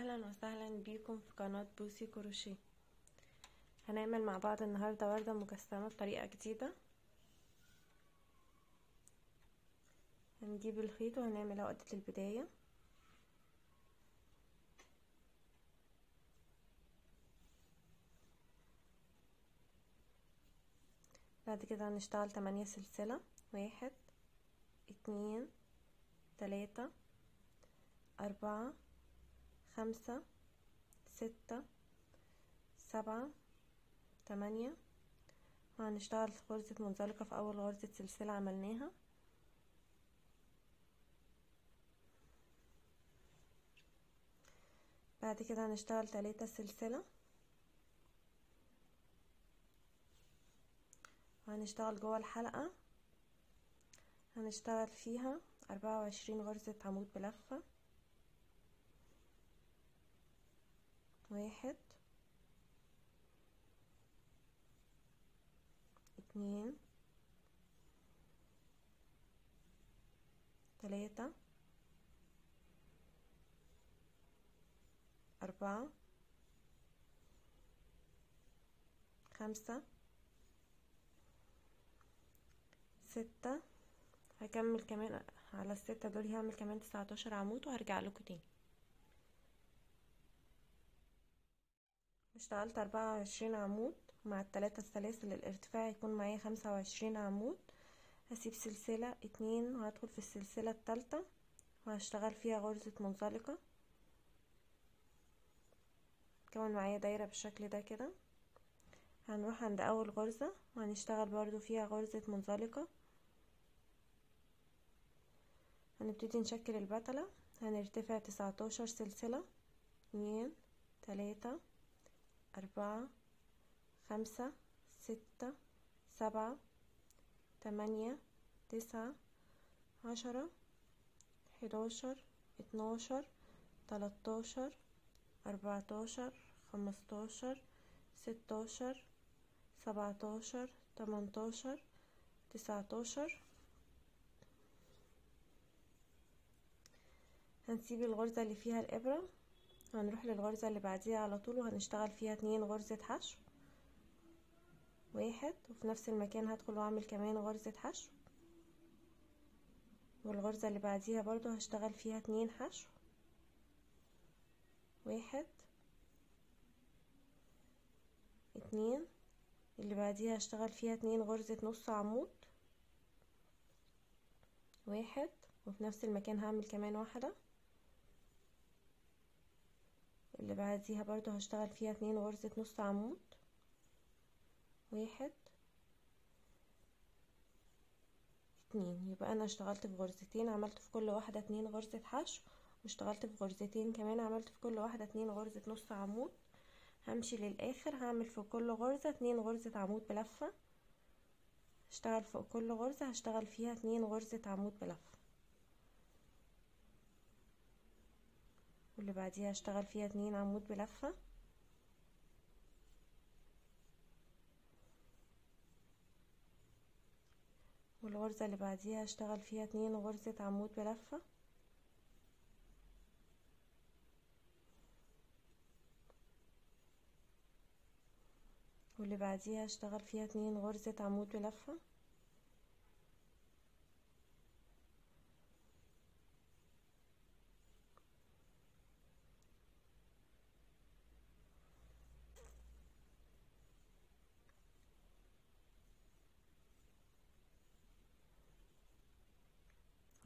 أهلا وسهلا بيكم في قناة بوسي كروشيه. هنعمل مع بعض النهاردة وردة مجسمة بطريقة جديدة. هنجيب الخيط وهنعمل عقدة البداية. بعد كده هنشتغل تمانية سلسلة. واحد اتنين تلاتة أربعة خمسة ستة سبعة تمانية. وهنشتغل غرزة منزلقة في أول غرزة سلسلة عملناها. بعد كده هنشتغل تلاتة سلسلة. وهنشتغل جوه الحلقة. هنشتغل فيها أربعة وعشرين غرزة عمود بلفة. واحد. اتنين. تلاتة. أربعة. خمسة. ستة. هكمل كمان على الستة دول. هعمل كمان تسعتاشر. عمود وهرجع لكم تاني. اشتغلت أربعة وعشرين عمود مع التلاتة السلاسل الارتفاع يكون معايا خمسة وعشرين عمود. هسيب سلسلة اتنين وهدخل في السلسلة التالتة وهشتغل فيها غرزة منزلقة. كون معايا دايرة بالشكل ده كده. هنروح عند أول غرزة وهنشتغل برضو فيها غرزة منزلقة. هنبتدي نشكل البتلة. هنرتفع تسعتاشر سلسلة. اتنين تلاتة أربعة خمسة ستة سبعة تمانية تسعة عشرة حداشر اتناشر تلاتاشر أربعتاشر خمستاشر ستاشر سبعتاشر تمنتاشر تسعتاشر. هنسيب الغرزة اللي فيها الإبرة. هنروح للغرزة اللي بعديها على طول وهنشتغل فيها اتنين غرزة حشو. واحد وفي نفس المكان هدخل واعمل كمان غرزة حشو. والغرزة اللي بعديها برضو هشتغل فيها اتنين حشو. واحد اتنين. اللي بعديها هشتغل فيها اتنين غرزة نص عمود. واحد وفي نفس المكان هعمل كمان واحدة. اللي بعديها برضو هشتغل فيها اتنين غرزة نص عمود. واحد. اتنين. يبقى أنا اشتغلت في غرزتين عملت في كل واحدة اتنين غرزة حشو واشتغلت في غرزتين كمان عملت في كل واحدة اتنين غرزة نص عمود. همشي للآخر هعمل في كل غرزة اتنين غرزة عمود بلفة. اشتغل فوق كل غرزة هشتغل فيها اتنين غرزة عمود بلفة. واللي بعديها هشتغل فيها اتنين عمود بلفة. والغرزة اللي بعديها هشتغل فيها اتنين غرزة عمود بلفة. واللي بعديها هشتغل فيها اتنين غرزة عمود بلفة.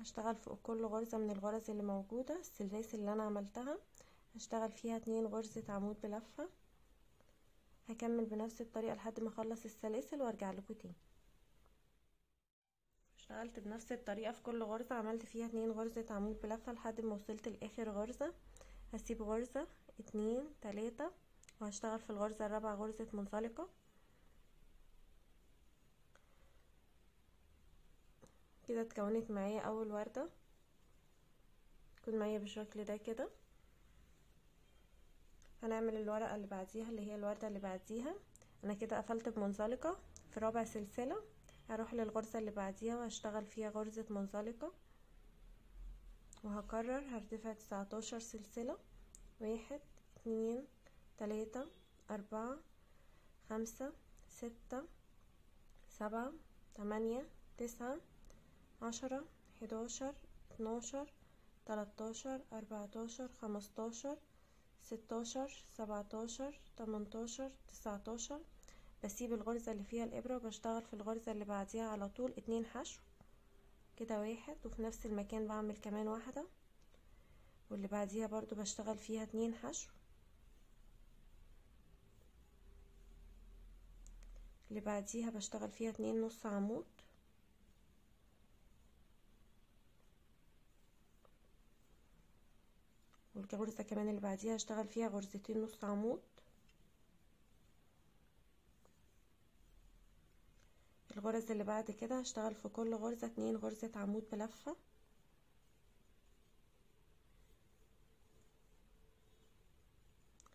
هشتغل فوق كل غرزة من الغرز اللي موجودة السلاسل اللي أنا عملتها. هشتغل فيها اتنين غرزة عمود بلفة. هكمل بنفس الطريقة لحد ما أخلص السلاسل وأرجع لكم تاني. اشتغلت بنفس الطريقة في كل غرزة عملت فيها اتنين غرزة عمود بلفة لحد ما وصلت لآخر غرزة. هسيب غرزة اتنين تلاتة وهشتغل في الغرزة الرابعة غرزة منزلقة. كده اتكونت معايا أول وردة. تكون معايا بالشكل ده كده. هنعمل الورقة اللي بعديها اللي هي الوردة اللي بعديها. أنا كده قفلت بمنزلقة في رابع سلسلة. هروح للغرزة اللي بعديها وهشتغل فيها غرزة منزلقة. وهكرر هرتفع تسعتاشر سلسلة. واحد اتنين تلاتة أربعة خمسة ستة سبعة تمانية تسعة. عشرة حداشر اتناشر تلاتاشر أربعتاشر خمستاشر ستاشر سبعتاشر تمنتاشر تسعتاشر. بسيب الغرزة اللي فيها الإبرة وبشتغل في الغرزة اللي بعديها على طول اتنين حشو كده واحد وفي نفس المكان بعمل كمان واحدة. واللي بعديها برضو بشتغل فيها اتنين حشو. اللي بعديها بشتغل فيها اتنين نص عمود. والغرزة كمان اللي بعديها هشتغل فيها غرزتين نص عمود. الغرز اللي بعد كده هشتغل في كل غرزة اتنين غرزة عمود بلفة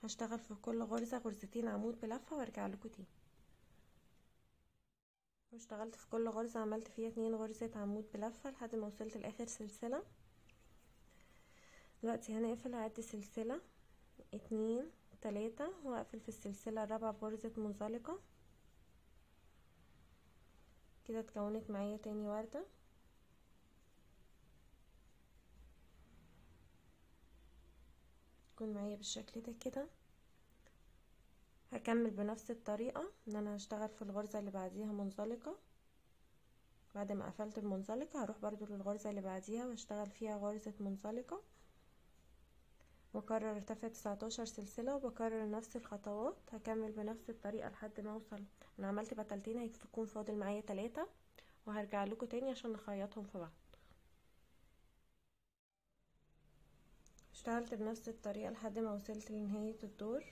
هشتغل في كل غرزة غرزتين عمود بلفة وأرجع لكم تاني. واشتغلت في كل غرزة عملت فيها اتنين غرزة عمود بلفة لحد ما وصلت لآخر سلسلة. دلوقتي هنقفل هعد سلسلة. اتنين تلاتة واقفل في السلسلة الرابعة بغرزة منزلقة كده اتكونت معايا تاني وردة. تكون معايا بالشكل ده كده. هكمل بنفس الطريقة إن أنا هشتغل في الغرزة اللي بعديها منزلقة. بعد ما قفلت المنزلقة هروح برضو للغرزة اللي بعديها وأشتغل فيها غرزة منزلقة. واكرر ارتفع 19 سلسلة وبكرر نفس الخطوات. هكمل بنفس الطريقة لحد ما أوصل. أنا عملت بتلتين هيكون فاضل معايا تلاتة وهرجع لكم تاني عشان نخيطهم في بعض. اشتغلت بنفس الطريقة لحد ما وصلت لنهاية الدور.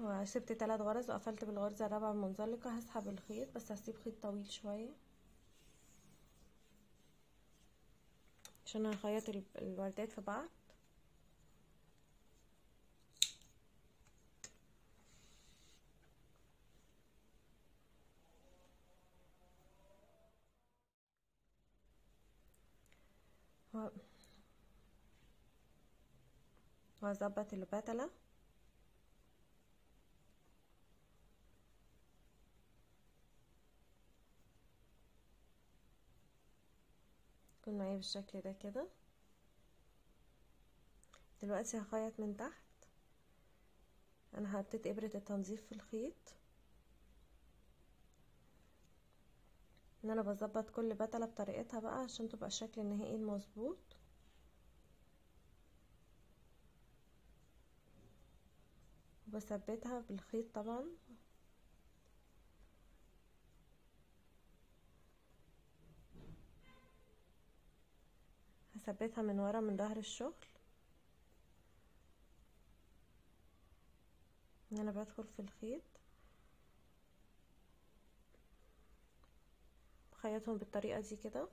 وسبت تلات غرز وقفلت بالغرزة الرابعة المنزلقة. هسحب الخيط بس هسيب خيط طويل شوية عشان هخيط الوردات في بعض. وهظبط البتلة تكون معايا بالشكل ده كده؟ دلوقتي هخيط من تحت. أنا حطيت إبرة التنظيف في الخيط. إن أنا بظبط كل بتلة بطريقتها بقى عشان تبقى الشكل النهائي المظبوط. وبثبتها بالخيط طبعا. هثبتها من ورا من ظهر الشغل. إن أنا بدخل في الخيط. بخيطهم بالطريقة دي كده.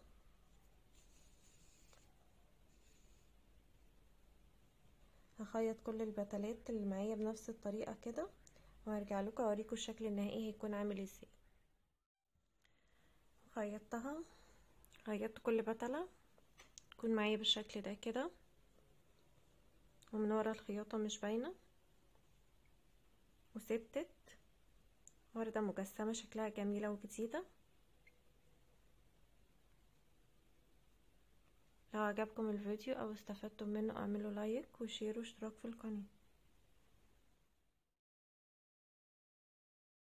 هخيط كل البتلات اللي معايا بنفس الطريقة كده وهرجع لكم اوريكم الشكل النهائي هيكون عامل إزاي. خيطتها خيطت كل بتلة تكون معايا بالشكل ده كده. ومن ورا الخياطة مش باينة. وثبتت وردة مجسمة شكلها جميلة وجديدة. لو عجبكم الفيديو أو استفدتم منه أعملوا like و share واشتراك في القناة.